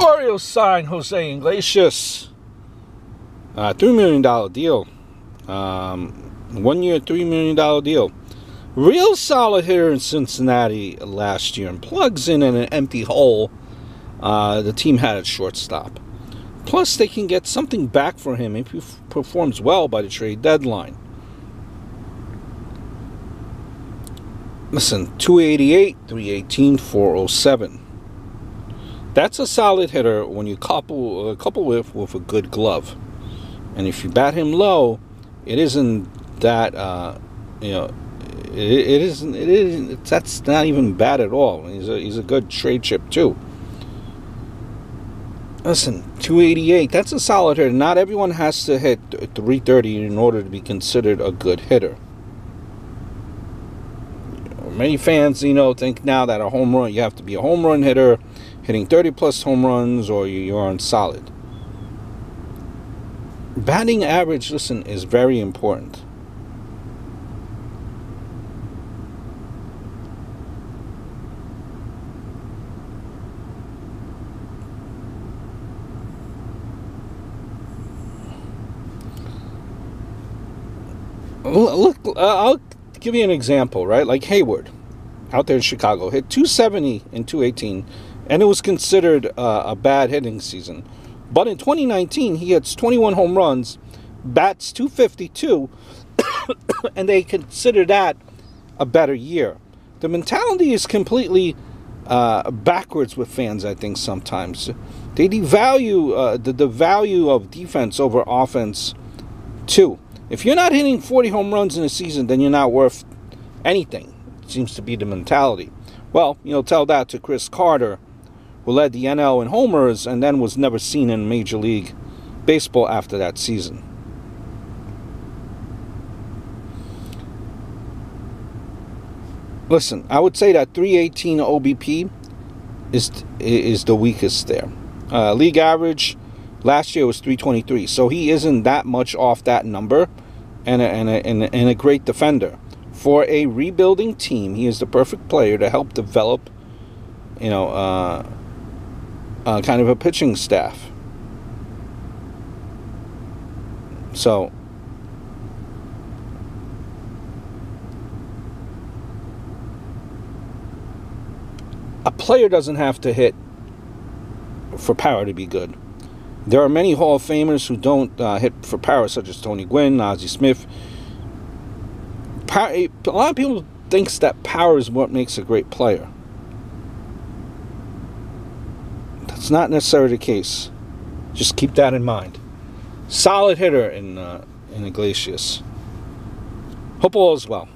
Orioles sign Jose Iglesias. Uh, $3 million deal. Um, one year, $3 million deal. Real solid hitter in Cincinnati last year and plugs in in an empty hole uh, the team had at shortstop. Plus, they can get something back for him if he performs well by the trade deadline. Listen, 288, 318, 407. That's a solid hitter when you couple uh, couple with with a good glove. And if you bat him low, it isn't that uh, you know it, isn't it isn't that's not even bad at all. He's a he's a good trade chip too. Listen, 288, that's a solid hitter. Not everyone has to hit 330 in order to be considered a good hitter. Many fans, you know, think now that a home run, you have to be a home run hitter, hitting 30 plus home runs, or you're on solid. Batting average, listen, is very important. look, uh, I'll give you an example, right? Like Heyward out there in Chicago, hit 270 and 218, and it was considered uh, a bad hitting season. But in 2019, he hits 21 home runs, bats 252, and they consider that a better year. The mentality is completely uh, backwards with fans, I think, sometimes. They devalue uh, the, the value of defense over offense, too. If you're not hitting 40 home runs in a season, then you're not worth anything. Seems to be the mentality. Well, you know, tell that to Chris Carter, who led the NL in homers and then was never seen in Major League Baseball after that season. Listen, I would say that 318 OBP is is the weakest there. Uh, league average Last year was 323. So he isn't that much off that number and a, and a, and a, and a great defender. For a rebuilding team, he is the perfect player to help develop, you know, uh, uh, kind of a pitching staff. So, a player doesn't have to hit for power to be good. There are many Hall of Famers who don't uh, hit for power, such as Tony Gwynn, Ozzie Smith. Power, a lot of people thinks that power is what makes a great player. That's not necessarily the case. Just keep that in mind. Solid hitter in uh, in Iglesias. Hope all is well.